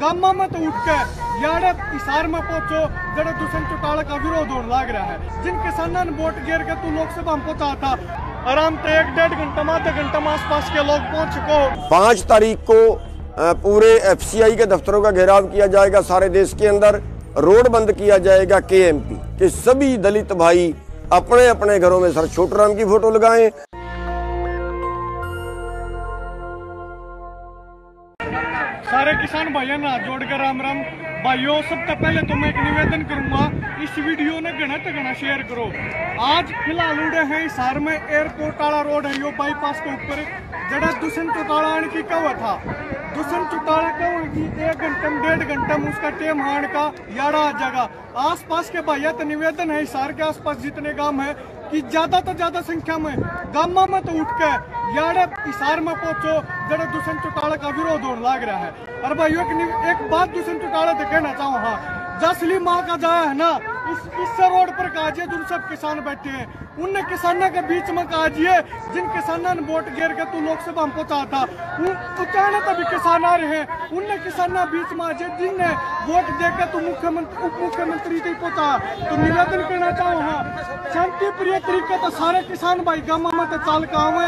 तो उठ के यारे हिसार में पहुंचो दुष्यंत चौटाला का विरोध होने लग रहा है। जिन किसानों ने वोट गिर के तू लोकसभा में पहुँचा था, आराम से एक डेढ़ घंटा में आधे घंटा में के लोग पहुँच चुको पाँच तारीख को पूरे एफसीआई के दफ्तरों का घेराव किया जाएगा, सारे देश के अंदर रोड बंद किया जाएगा केएमपी। के सभी दलित भाई अपने अपने घरों में सर छोटराम की फ़ोटो लगाएँ। किसान भाइयों ना जोड़कर राम राम। भाइयों सबसे पहले तो मैं एक निवेदन करूँगा, इस वीडियो ने घना से घना शेयर करो। आज फ़िलहाल उड़े हैं हिसार में एयरपोर्ट वाला रोड है, यो बाईपास के ऊपर। जड़ा दुष्यंत चौटाला आने की कवा था? दुष्यंत चौटाला कवा की एक घंटे में डेढ़ घंटे में उसका टेम हाण का यारा आ जाएगा। आस पास के भाइया तो निवेदन है हिसार के आसपास जितने गाँव है कि ज़्यादा तो ज़्यादा संख्या में गामा में तो उठ के यारे हिसार में पहुंचो। जड़े दुष्यंत का विरोध लग रहा है। और भाई एक, एक बात दुष्यंत चौटाला से कहना चाहूँ हाँ। जसली माँ का जाया है ना इस इस रोड पर काजिए जो सब किसान बैठे हैं उन किसानों के बीच में काजिए जिन किसानों ने वोट गिर के तू लोकसभा में पहुँचा था उचाने तभी किसान आ रहे हैं। उन किसानों बीच में आज जिनने वोट दे के तू मुख्यमंत्री उप मुख्यमंत्री तक पहुँचा तो निवेदन करना चाहूँ हाँ। शांति प्रिय तरीके तो सारे किसान भाई गामा में तो चाल का आवे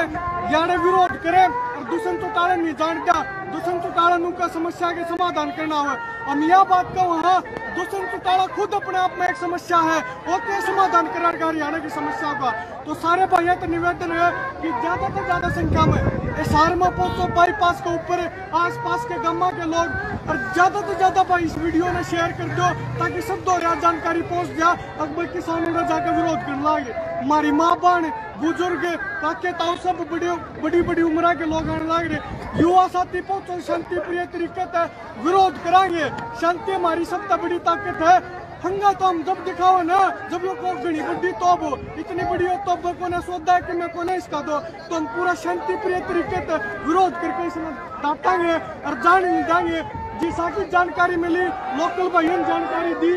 यारे विरोध करे। और दुष्यंत चौटाला नहीं जानता दुष्यंत चौटाला नु का समस्या के समाधान करना हो हम यह बात कहूँ हाँ दुष्यंत चौटाला खुद अपने आप में एक समस्या है वो क्या समाधान कराएगा हरियाणा की समस्या का तो सारे भाइयों का निवेदन है कि ज़्यादा से ज़्यादा संख्या में एसआर में पहुंचो बाईपास के ऊपर आस पास के गम्मा के लोग, और ज़्यादा से ज़्यादा भाई इस वीडियो में शेयर कर दो, ताकि सब दो जानकारी पहुँच जाए अकबर किसानों ने जाकर विरोध करने लगे। हमारी माँ बहन बुज़ुर्ग काके ताऊ सब बड़ी बड़ी बड़ी उम्र के लोग आने लग रहे युवा साथी पहुंचो, शांति प्रिय तरीके से विरोध कराएँगे। शांति हमारी सबसे बड़ी ताकत है। हंगा तो हम जब दिखाओ ना, जब लोग घनी बड़ी तोब हो, इतनी बड़ी हो तोब को ने सोचा है कि मैं को इसका दो तो हम पूरा शांति प्रिय तरीके से विरोध करके इसमें डांटेंगे और जान देंगे जैसा की जानकारी मिली, लोकल भाइयों ने जानकारी दी,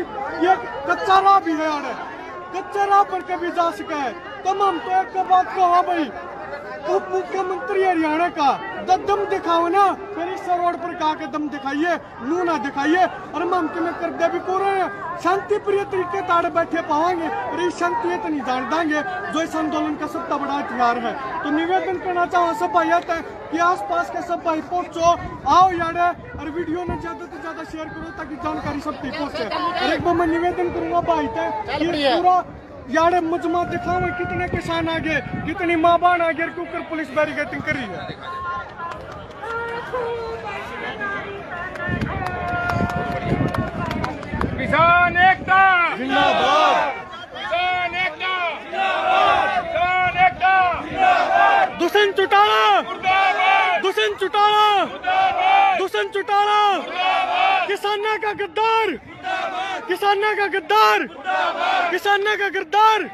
ये कच्चा राह भी है यार कच्चा राह पर कभी जा सका। है तमाम तो एक बात को हाँ भाई उप मुख्यमंत्री हरियाणा का दम दिखाओ ना फिर इस रोड पर कहा के दम दिखाइए नू ना दिखाइए और हम के में कर दे भी हैं? शांति प्रिय तरीके ताड़ बैठे पाएँगे और इस शांति तो नहीं जान देंगे जो इस आंदोलन का सबसे बड़ा हथियार है। तो निवेदन करना चाहो सब भाई है कि आस पास के सब भाई पहुंचो आओ यारे और वीडियो में ज़्यादा से ज़्यादा शेयर करो ताकि जानकारी सब तक पहुँचे और एक बार मैं निवेदन करूँगा भाई तक पूरा यार मुजमा दिखाओ कितने किसान आगे कितनी माँ बहन आगे क्यों पुलिस बैरिकेटिंग कर रही है। किसान एकता! जिंदाबाद। किसान एकता! किसान एकता! दुष्यंत चौटाला। दुष्यंत चौटाला। दुष्यंत चौटाला। किसाना का गद्दार। किसाना का गद्दार किसाना का गद्दार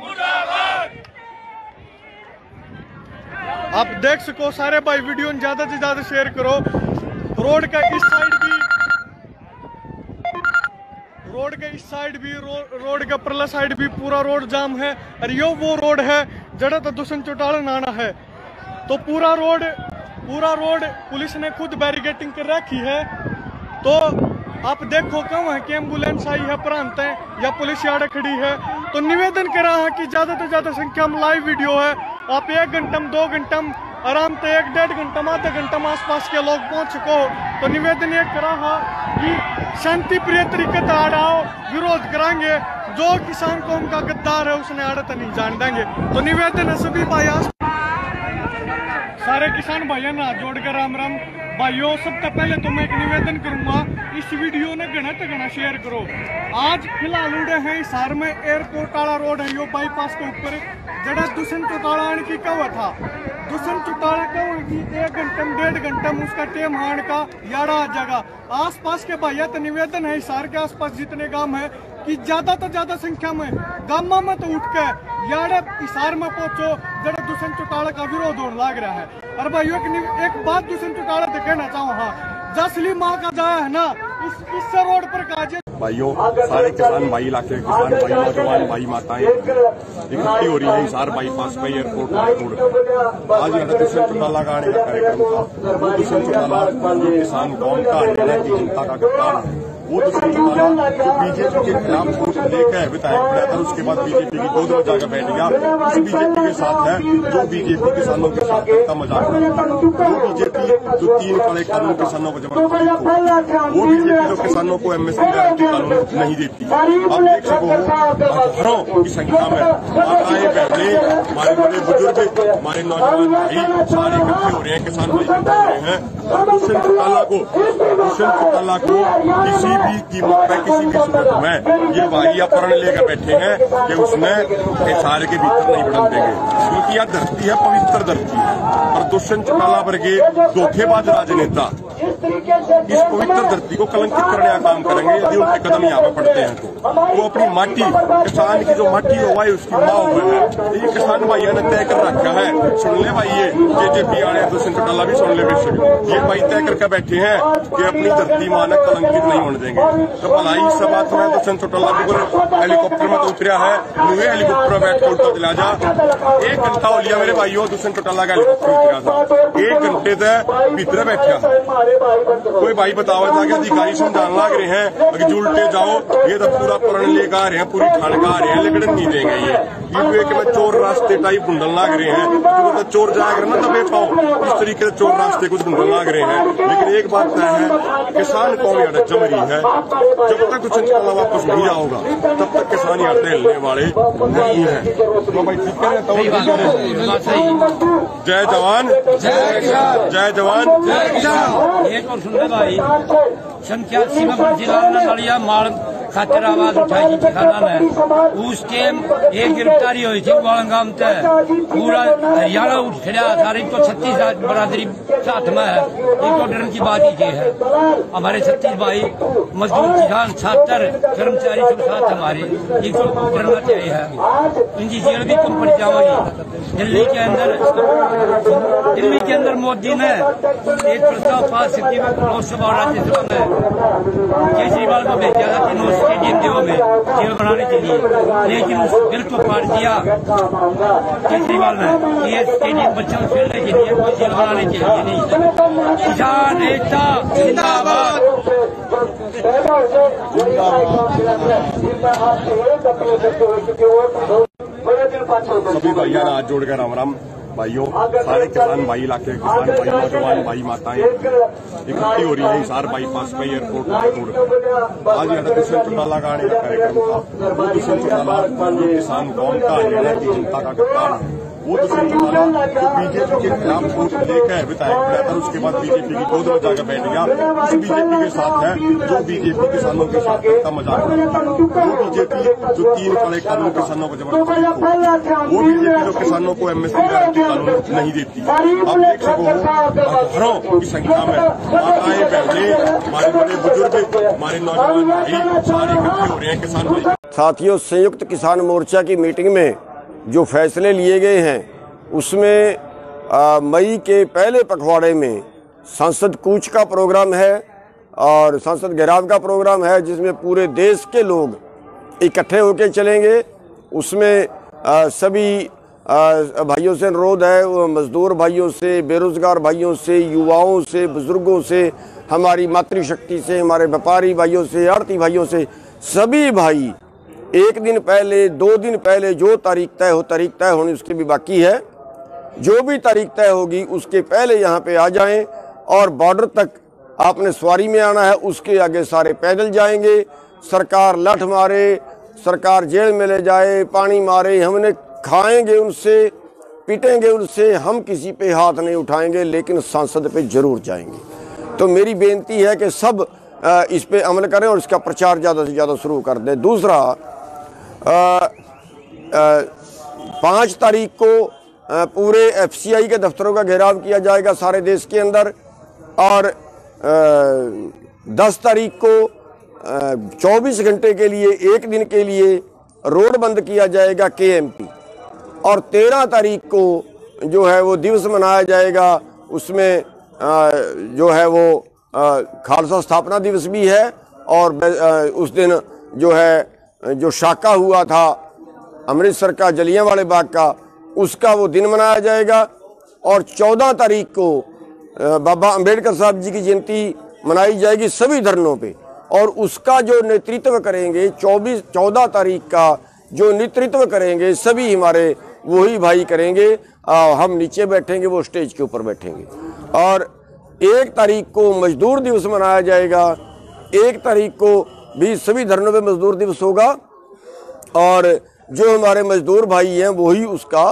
आप देख सको सारे भाई वीडियो ज़्यादा से ज़्यादा शेयर करो। रोड का इस साइड भी रोड के इस साइड भी रो, रोड के परला साइड भी पूरा रोड जाम है और यो वो रोड है जड़ा तो दुष्यंत चौटाला नाना है। तो पूरा रोड पूरा रोड पुलिस ने खुद बैरिकेटिंग कर रखी है। तो आप देखो कम है कि एंबुलेंस आई है प्रांत है, या पुलिस यार्ड खड़ी है? तो निवेदन करा है कि ज़्यादा से ज़्यादा संख्या में लाइव वीडियो है। आप एक घंटा दो घंटा आराम से एक डेढ़ घंटा आधा घंटा आसपास के लोग पहुँच चुको तो निवेदन ये करा है कि शांति प्रिय तरीके से आड़ाओ विरोध कराएँगे। जो किसान कौम का गद्दार है, उसने आड़त नहीं जान देंगे। तो निवेदन है सभी भाई सारे किसान भाइयों ना, जोड़कर राम राम। भाइयों सबसे पहले तो मैं एक निवेदन करूँगा, इस वीडियो ने घना से घना शेयर करो। आज फ़िलहाल उड़े हैं हिसार में एयरपोर्ट वाला रोड है, यो बाईपास के ऊपर। जड़ा दुष्यंत चौटाला आने की कवा था। दुष्यंत चौटाला कवा की एक घंटे में डेढ़ घंटे में उसका टेम हाण का यारा आ जाएगा। आस के भाइया तो निवेदन है हिसार के आसपास जितने गाँव है कि ज़्यादा तो ज़्यादा संख्या में गामा में तो उठ के यारे हिसार में पहुंचो जड़े दुष्यंत चौटाला का विरोध होने लग रहा है। और भाई एक, एक बात दुष्यंत चौटाला से कहना चाहूँ हाँ। जसली माँ का जाया है ना इस इस रोड पर काजिए भाइयों सारे किसान भाई इलाके किसान भाई नौजवान भाई माताएँ इकट्ठी हो रही है हिसार बाईपास पे एयरपोर्ट रोड आज यहाँ दुष्यंत चौटाला का आने का कार्यक्रम था। वो दुष्यंत चौटाला किसान कौम का हरियाणा की जनता का कप्तान है वो जो बीजेपी के खिलाफ वोट लेकर विधायक बना था उसके बाद बीजेपी की गोद में जाकर बैठ गया उस बीजेपी के साथ है जो बीजेपी किसानों के साथ का मज़ाक वो बीजेपी जो तीन कड़े कानून किसानों को ज़बरदस्ती वो बीजेपी जो किसानों को एमएसपी कानून नहीं देती आप देख सको हज़ारों की संख्या में माताएँ बहने हमारे बड़े बुज़ुर्ग हमारे नौजवान भाई सारे इकट्ठे हो रहे हैं किसान भाई हो को को किसी भी कीमत पे किसी भी सूरत में ये अपहरण लेकर बैठे हैं कि उसमें इशारे के भीतर नहीं बढ़न देंगे। क्योंकि यह धरती है, पवित्र धरती है। और दुष्यंत वर्गे धोखेबाज राजनेता। इस पवित्र धरती को कलंकित करने का काम करेंगे यदि उनके कदम यहाँ पे पड़ते हैं तो। वो अपनी माटी किसान की जो माटी हुआ है उसकी माँ हुआ है। ये किसान भाइयों ने तय कर रखा है। सुन ले भाई ये जेजेपी आने दुष्यंत चौटाला भी सुन ले बेशक। ये भाई तय करके बैठे हैं कि अपनी धरती माँ ने कलंकित नहीं होने देंगे। तो भलाई इस बात में दुष्यंत चौटाला बिल्कुल हेलीकॉप्टर में तो उतरा है। मुझे हेलीकॉप्टर में बैठ कर दिला जा। एक घंटा हो लिया मेरे भाइयों दुष्यंत चौटाला का हेलीकॉप्टर उतरा था। एक घंटे से भीतर बैठा कोई भाई बताओ था कि अधिकारी समझाने लग रहे हैं अगर जुलटे जाओ ये तो पूरा प्रण लेकर आ रहे हैं पूरी ठंड का आ रहे हैं लेकिन नहीं देंगे ये। ये कि मैं चोर रास्ते टाइप ढूँढने लग रहे हैं। जो तो चोर जाएगा ना दबे पाओ इस तरीके से चोर रास्ते को ढूँढने लग रहे हैं। लेकिन एक बात तय है किसान कौन यहाँ जम रही है। जब तक कुछ चला वापस नहीं जाओगा तब तक किसान यहाँ हिलने वाले नहीं है। तो भाई ठीक है तो ठीक है जय जवान। जय जवान। एक और सुन ले भाई संख्या सीमा जिला नलिया माल खातिर आवाज़ उठाई थी ठिकाना ने उस टाइम एक गिरफ्तारी हुई थी वालंगाम से पूरा हरियाणा उठ खड़ा सारी तो छत्तीस बरादरी साथ में है। एक तो डरन की बात ही है। हमारे छत्तीस भाई, मजदूर किसान, छात्र, कर्मचारी सब साथ हमारे। एक तो डरना चाहिए है इनकी जेल भी कम पड़ जाएगी दिल्ली के अंदर, दिल्ली के अंदर मोदी ने एक प्रस्ताव पास की लोकसभा और राज्यसभा में। केजरीवाल को भेजा था स्टेडियम देव में जेल बनाने के लिए। लेकिन उस बिल को पार दिया केजरीवाल ने। कि ये स्टेडियम बच्चों को के लिए जेल बनाने के लिए नहीं। जिंदाबाद। सभी भैया हाथ जोड़कर राम राम। भाइयों, सारे किसान भाई इलाके किसान भाई, नौजवान भाई माताएँ, इकट्ठी हो रही है हिसार बाईपास पे एयरपोर्ट रोड आज यहाँ दुष्यंत चौटाला का का कार्यक्रम था। वो दुष्यंत किसान कौन का जनता का वो जो बीजेपी के खिलाफ वोट लेकर विधायक बना था उसके बाद बीजेपी की गोद में जाकर बैठ गया। उस बीजेपी के साथ है, जो बीजेपी किसानों के साथ का मज़ाक वो बीजेपी जो तीन कड़े कानून किसानों को ज़बरदस्ती वो बीजेपी जो किसानों को एमएसपी गारंटी कानून नहीं देती। आप देख सको हज़ारों की संख्या में माताएँ बहने हमारे बड़े बुज़ुर्ग, हमारे नौजवान भाई, सारे इकट्ठे हो रहे हैं किसान साथियों, संयुक्त किसान मोर्चा की मीटिंग में जो फैसले लिए गए हैं उसमें मई के पहले पखवाड़े में संसद कूच का प्रोग्राम है और संसद घेराव का प्रोग्राम है जिसमें पूरे देश के लोग इकट्ठे होकर चलेंगे। उसमें आ, सभी आ, भाइयों से अनुरोध है मजदूर भाइयों से बेरोजगार भाइयों से युवाओं से बुज़ुर्गों से हमारी मातृशक्ति से हमारे व्यापारी भाइयों से आड़ती भाइयों से सभी भाई एक दिन पहले, दो दिन पहले जो तारीख तय हो, तारीख तय होनी उसकी भी बाकी है। जो भी तारीख तय होगी, उसके पहले यहाँ पे आ जाएँ और बॉर्डर तक आपने सवारी में आना है, उसके आगे सारे पैदल जाएँगे। सरकार लठ मारे, सरकार जेल में ले जाए, पानी मारे, हमने खाएँगे उनसे, पीटेंगे उनसे, हम किसी पे हाथ नहीं उठाएँगे, लेकिन सांसद पे ज़रूर जाएँगे। तो मेरी बेनती है कि सब इस पर अमल करें और इसका प्रचार ज़्यादा से ज़्यादा शुरू कर दें। दूसरा पाँच तारीख को पूरे एफसीआई के दफ्तरों का घेराव किया जाएगा सारे देश के अंदर और दस तारीख को चौबीस घंटे के लिए, एक दिन के लिए रोड बंद किया जाएगा केएमपी और तेरह तारीख को जो है वो दिवस मनाया जाएगा, उसमें जो है वो खालसा स्थापना दिवस भी है और उस दिन जो है जो शाका हुआ था अमृतसर का जलिया वाले बाग का उसका वो दिन मनाया जाएगा। और 14 तारीख को बाबा अंबेडकर साहब जी की जयंती मनाई जाएगी सभी धरनों पे। और उसका जो नेतृत्व करेंगे 24 14 तारीख का जो नेतृत्व करेंगे सभी हमारे वही भाई करेंगे। आ, हम नीचे बैठेंगे वो स्टेज के ऊपर बैठेंगे। और एक तारीख को मजदूर दिवस मनाया जाएगा। एक तारीख को भी सभी धरनों पे मजदूर दिवस होगा और जो हमारे मजदूर भाई हैं, वही उसका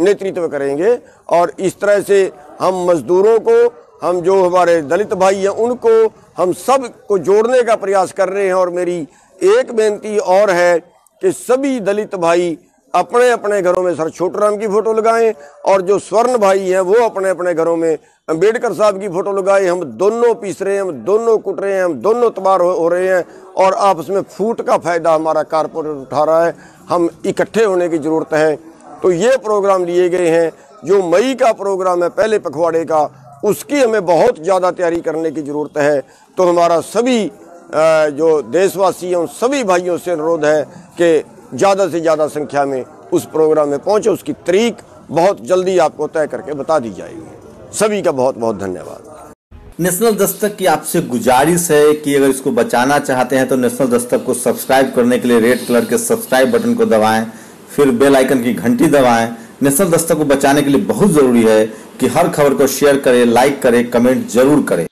नेतृत्व करेंगे। और इस तरह से हम मजदूरों को, हम जो हमारे दलित भाई हैं, उनको हम सबको जोड़ने का प्रयास कर रहे हैं। और मेरी एक बेनती और है कि सभी दलित भाई अपने अपने घरों में सर छोटूराम की फ़ोटो लगाएँ और जो स्वर्ण भाई हैं वो अपने अपने घरों में अंबेडकर साहब की फ़ोटो लगाए। हम दोनों पीस रहे हैं हम दोनों कुट रहे हैं हम दोनों तबार हो, हो रहे हैं और आपस में फूट का फ़ायदा हमारा कारपोरेट उठा रहा है। हम इकट्ठे होने की ज़रूरत है। तो ये प्रोग्राम लिए गए हैं। जो मई का प्रोग्राम है पहले पखवाड़े का उसकी हमें बहुत ज़्यादा तैयारी करने की ज़रूरत है। तो हमारा सभी जो देशवासी हैं उन सभी भाइयों से अनुरोध है कि ज़्यादा से ज़्यादा संख्या में उस प्रोग्राम में पहुँचे, उसकी तरीक बहुत जल्दी आपको तय करके बता दी जाएगी। सभी का बहुत बहुत धन्यवाद। नेशनल दस्तक की आपसे गुजारिश है कि अगर इसको बचाना चाहते हैं तो नेशनल दस्तक को सब्सक्राइब करने के लिए रेड कलर के सब्सक्राइब बटन को दबाएँ, फिर बेल आइकन की घंटी दबाएँ। नेशनल दस्तक को बचाने के लिए बहुत ज़रूरी है कि हर खबर को शेयर करें, लाइक करें, कमेंट ज़रूर करें।